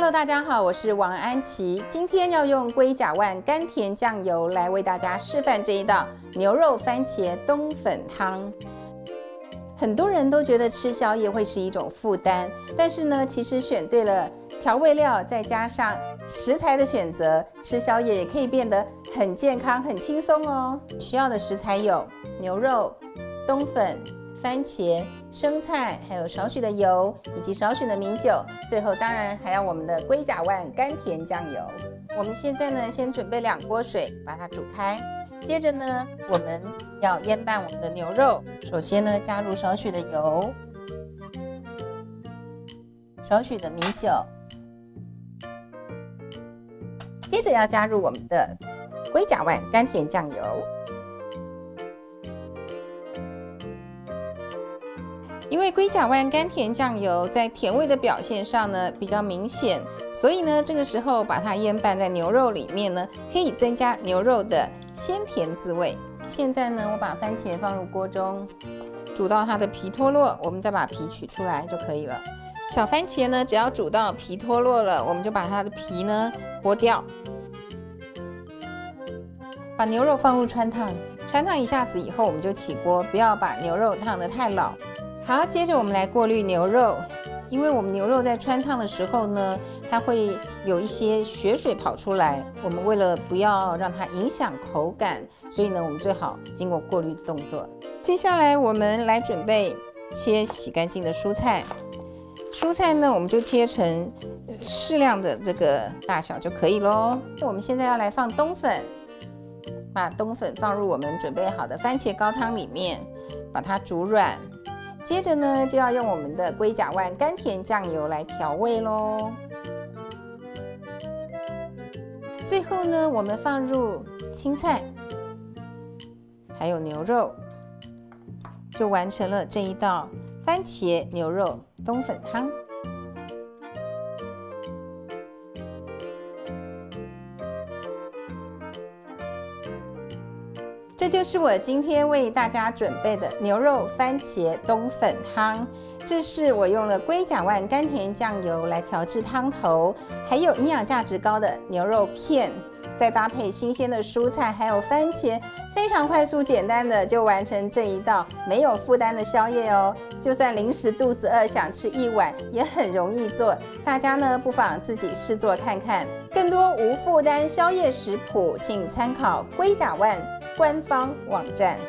Hello，大家好，我是王安琪。今天要用龟甲万甘甜酱油来为大家示范这一道牛肉番茄冬粉汤。很多人都觉得吃宵夜会是一种负担，但是呢，其实选对了调味料，再加上食材的选择，吃宵夜也可以变得很健康、很轻松哦。需要的食材有牛肉、冬粉、番茄、生菜，还有少许的油，以及少许的米酒。最后当然还要我们的龟甲万甘甜酱油。我们现在呢，先准备两锅水，把它煮开。接着呢，我们要腌拌我们的牛肉。首先呢，加入少许的油，少许的米酒，接着要加入我们的龟甲万甘甜酱油。因为龟甲万甘甜酱油在甜味的表现上呢比较明显，所以呢这个时候把它腌拌在牛肉里面呢，可以增加牛肉的鲜甜滋味。现在呢，我把番茄放入锅中，煮到它的皮脱落，我们再把皮取出来就可以了。小番茄呢，只要煮到皮脱落了，我们就把它的皮呢剥掉，把牛肉放入穿烫，穿烫一下子以后，我们就起锅，不要把牛肉烫得太老。好，接着我们来过滤牛肉，因为我们牛肉在穿烫的时候呢，它会有一些血水跑出来。我们为了不要让它影响口感，所以呢，我们最好经过过滤的动作。接下来我们来准备切洗干净的蔬菜，蔬菜呢，我们就切成适量的这个大小就可以喽。我们现在要来放冬粉，把冬粉放入我们准备好的番茄高汤里面，把它煮软。接着呢，就要用我们的龟甲万甘甜酱油来调味喽。最后呢，我们放入青菜，还有牛肉，就完成了这一道番茄牛肉冬粉汤。这就是我今天为大家准备的牛肉番茄冬粉汤。这是我用了龟甲万甘甜酱油来调制汤头，还有营养价值高的牛肉片，再搭配新鲜的蔬菜，还有番茄，非常快速简单的就完成这一道没有负担的宵夜哦。就算临时肚子饿想吃一碗，也很容易做。大家呢不妨自己试做看看。更多无负担宵夜食谱，请参考龟甲万。官方网站。